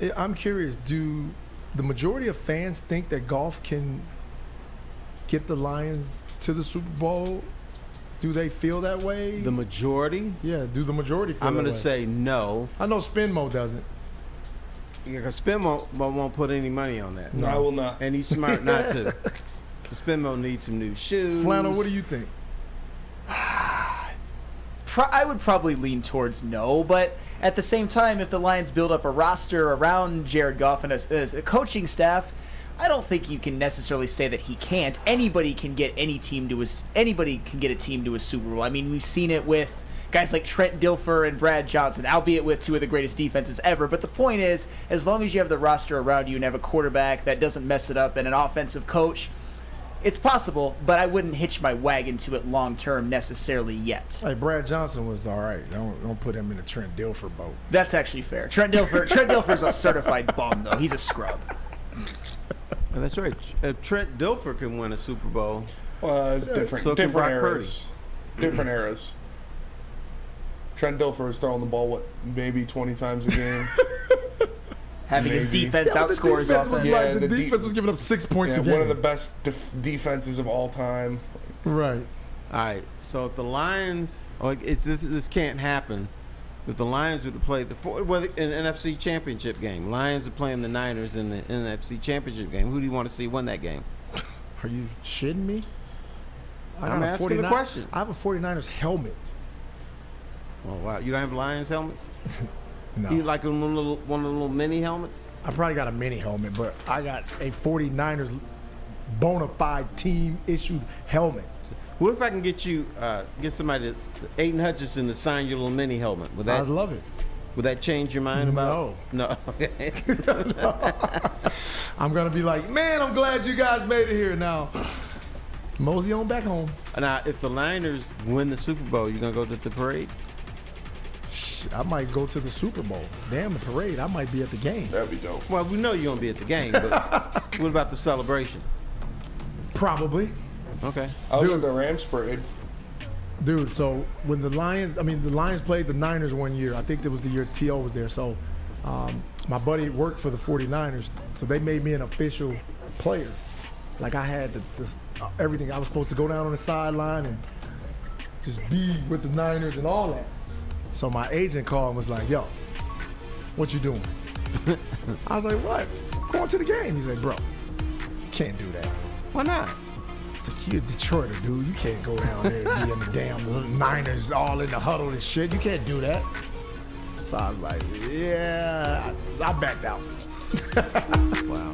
I- I'm curious. Do the majority of fans think that Goff can get the Lions to the Super Bowl? Do they feel that way? The majority, yeah. Do the majority feel that I'm going to say no. I know Spinmo doesn't. Yeah, Because Spinmo won't put any money on that. No, I will not. And he's smart not to. Spinmo needs some new shoes. Flannel, what do you think? Pro- I would probably lean towards no, but at the same time, if the Lions build up a roster around Jared Goff and a, a coaching staff, I don't think you can necessarily say that he can't. Anybody can get any team to a anybody can get a team to a Super Bowl. I mean, we've seen it with guys like Trent Dilfer and Brad Johnson, albeit with two of the greatest defenses ever. But the point is, as long as you have the roster around you and have a quarterback that doesn't mess it up and an offensive coach. It's possible, but I wouldn't hitch my wagon to it long term necessarily yet. Hey, Brad Johnson was all right. Don't don't put him in a Trent Dilfer boat. That's actually fair. Trent Dilfer. Trent Dilfer's a certified bum, though. He's a scrub. That's right. Uh, Trent Dilfer can win a Super Bowl. Well, it's different. So can different Brock Purdy. eras. different eras. Trent Dilfer is throwing the ball what maybe twenty times a game. Having his defense Yeah, but the outscores defense was offense. Yeah, like the, the de- defense was giving up six points yeah, a game. one of the best def- defenses of all time. right. All right. So if the Lions, oh, it's, this, this can't happen. If the Lions would have played the four, well, in an NFC Championship game, Lions are playing the Niners in the NFC Championship game. Who do you want to see win that game? Are you shitting me? I I'm got a asking the 49 question. I have a 49ers helmet. Oh wow, you don't have a Lions helmet? No. You like one of the little one of the little mini helmets? I probably got a mini helmet, but I got a 49ers bona fide team issued helmet. What if I can get you, uh, get somebody, to, Aidan Hutchinson, to sign your little mini helmet? Would that I'd love it. would that change your mind about? No. Okay. I'm gonna be like, man, I'm glad you guys made it here. Now, mosey on back home. now, if the Niners win the Super Bowl, you gonna go to the parade? Shh, I might go to the Super Bowl. Damn the parade. I might be at the game. That'd be dope. Well, we know you're gonna be at the game, but what about the celebration? Probably. Okay. I was Dude. at the Rams parade. Dude, so when the Lions, I mean, the Lions played the Niners one year. I think it was the year T.O. was there. So um, my buddy worked for the 49ers. So they made me an official player. Like I had the, the, uh, everything. I was supposed to go down on the sideline and just be with the Niners and all that. So my agent called and was like, yo, what you doing? I was like, what? Going to the game. He's like, bro, you can't do that. Why not? It's like you're a Detroiter, dude. You can't go down there and be in the damn Niners all in the huddle and shit. You can't do that. So I was like, yeah. I, I backed out. Wow.